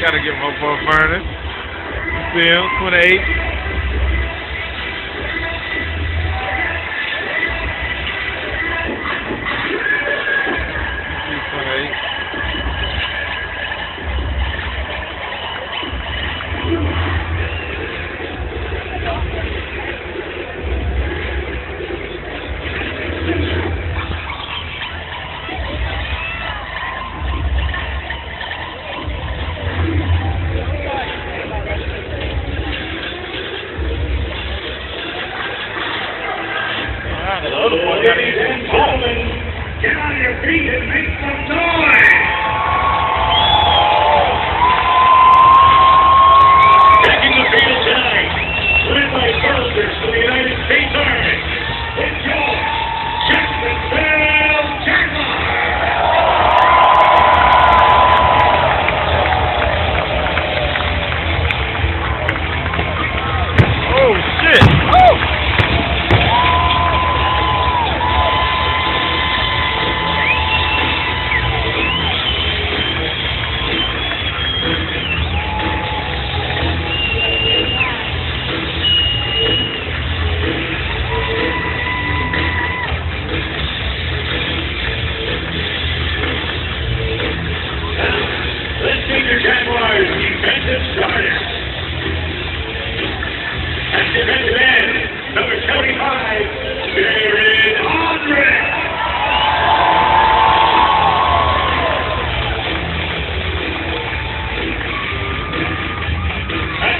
Gotta give him up for. Sims, 28. The other boy got gentlemen, get on your feet and make some noise!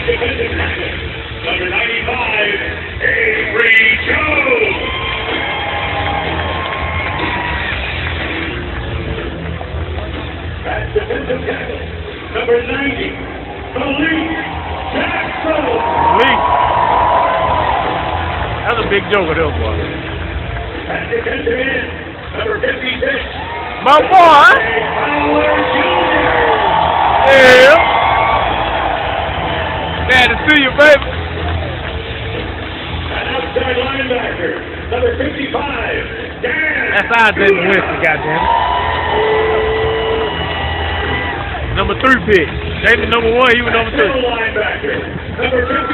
Number 95, Abry Jones. At defensive tackle, number 90, Malik Jackson. Lee. That's a big joke of this one. At defensive end, number 56, My boy. Jay Fowler Jr. Yeah. Our David Winston, goddamn Number three pick. David number one, he was number two. number 51,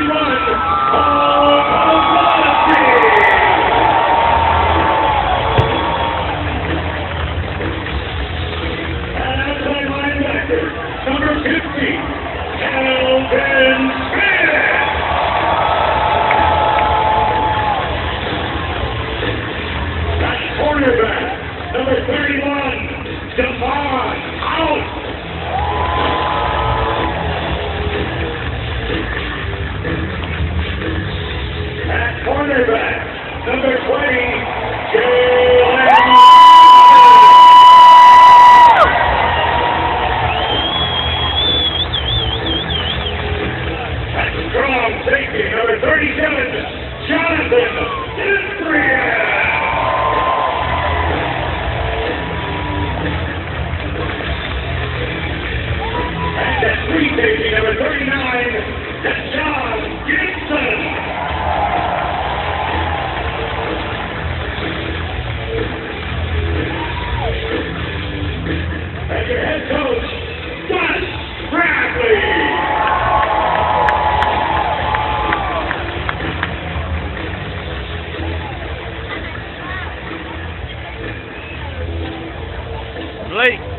At cornerback, number 31, Devon Out. At cornerback, number 20, Jalen. Strong safety, number 37, Jonathan Israel. Blake.